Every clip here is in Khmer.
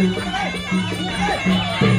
Hey! Hey!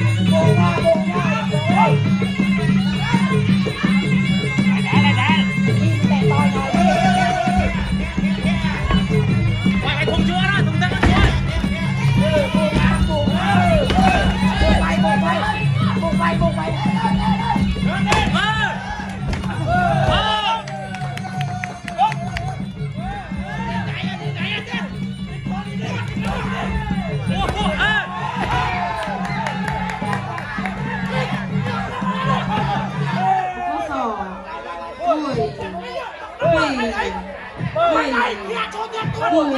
bùi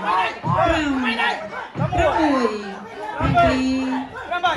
vào các bùi thành kỳ năm bảy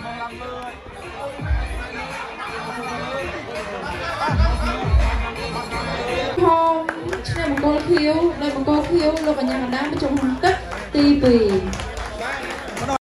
ផងឆ្នាំមង្គលខៀវដោយមង្គលខៀវលោកកញ្ញាកណ្ដាលប្រជុំទឹកទី2